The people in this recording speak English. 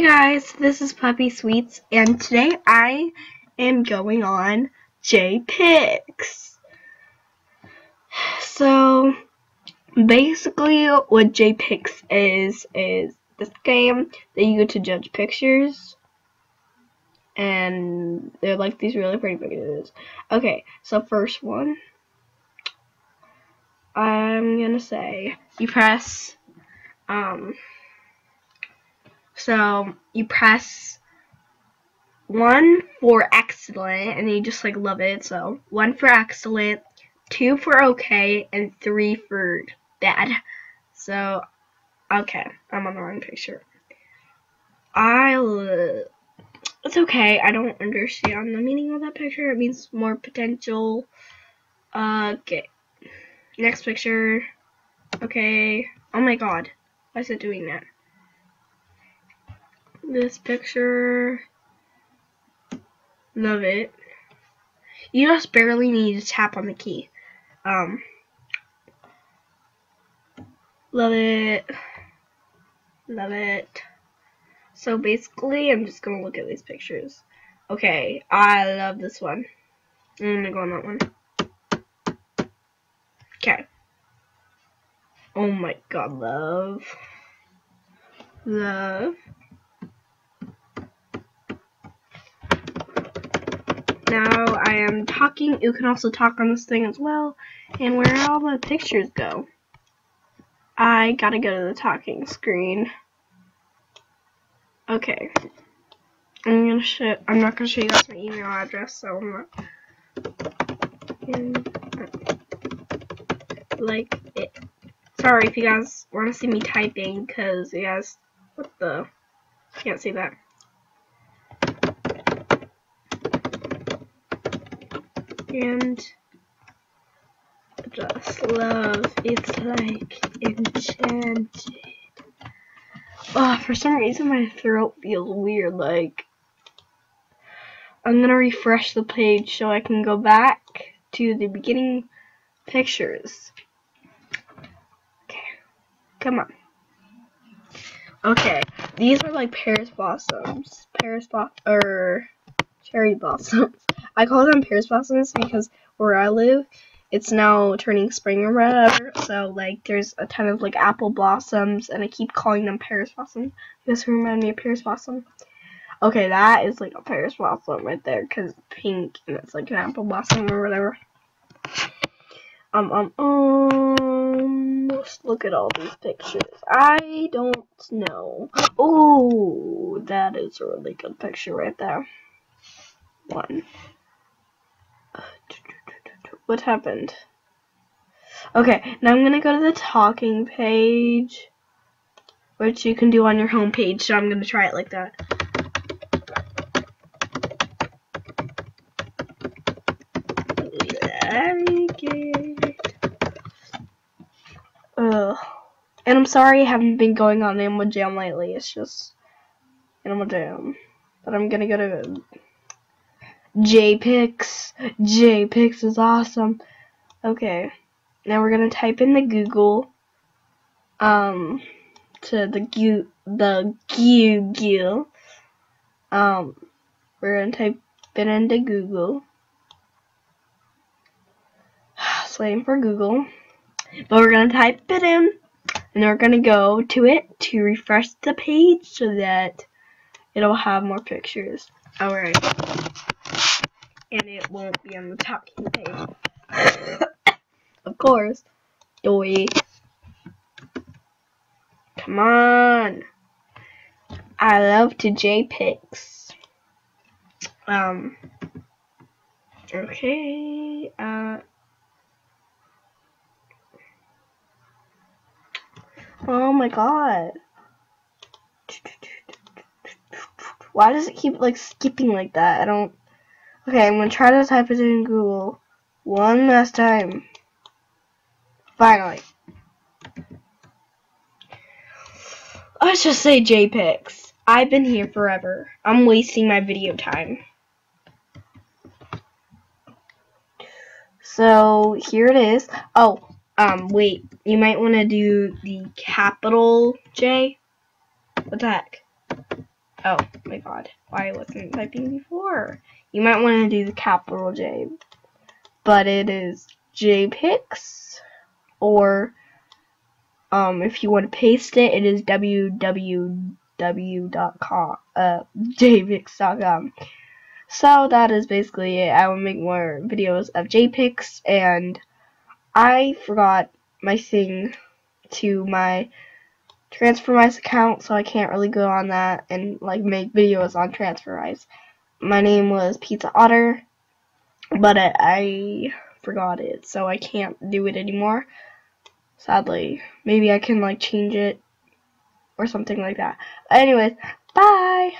Hey guys, this is Puppy Sweets, and today I am going on JPix. So, basically, what JPix is, is this game that you get to judge pictures, and they're like these really pretty pictures. Okay, so first one, I'm gonna say, you press, um, so you press one for excellent, and you just like love it. So one for excellent, two for okay, and three for bad. So okay, I'm on the wrong picture. I it's okay. I don't understand the meaning of that picture. It means more potential. Okay. Next picture. Okay. Oh my god. Why is it doing that? This picture. Love it. You just barely need to tap on the key. Um, love it. Love it. So basically, I'm just gonna look at these pictures. Okay, I love this one. I'm gonna go on that one. Okay. Oh my god, love. Love. Now I am talking. You can also talk on this thing as well. And where all the pictures go? I gotta go to the talking screen. Okay. I'm gonna show. I'm not gonna show you guys my email address, so I'm not. like it. Sorry if you guys want to see me typing, cause you guys, what the, can't see that. And just love it's like enchanted. Oh, ah, for some reason my throat feels weird, like I'm gonna refresh the page so I can go back to the beginning pictures. Okay, come on. Okay, these are like Paris blossoms. Paris blossom or cherry blossoms. I call them Paris blossoms because where I live, it's now turning spring or whatever. So like, there's a ton of like apple blossoms, and I keep calling them Paris blossoms because they remind me of Paris blossom. Okay, that is like a Paris blossom right there because pink and it's like an apple blossom or whatever. Um, um, um, let's look at all these pictures. I don't know. Oh, that is a really good picture right there. One. What happened? Okay, now I'm gonna go to the talking page, which you can do on your home page, so I'm gonna try it like that. Ugh. And I'm sorry I haven't been going on Animal Jam lately, it's just Animal Jam. But I'm gonna go to JPix. JPix is awesome. Okay. Now we're gonna type in the Google um to the Gu the Google. Um we're gonna type it into Google. It's waiting for Google. But we're gonna type it in and we're gonna go to it to refresh the page so that it'll have more pictures. Alright and it won't be on the talking page. of course. Doy. Come on. I love to JPix. Um. Okay. Uh. Oh my god. Why does it keep like skipping like that? I don't Okay, I'm gonna try to type it in Google one last time. Finally. Let's just say JPix. I've been here forever. I'm wasting my video time. So here it is. Oh, um, wait. You might want to do the capital J. What the heck? Oh my god, why wasn't typing before? You might want to do the capital J, but it is JPix, or um, if you want to paste it, it is www.com, uh, jpix.com. So that is basically it. I will make more videos of JPix, and I forgot my thing to my TransferWise account, so I can't really go on that and like make videos on TransferWise. My name was Pizza Otter, but I, I forgot it, so I can't do it anymore. Sadly, maybe I can like change it or something like that. Anyways, bye.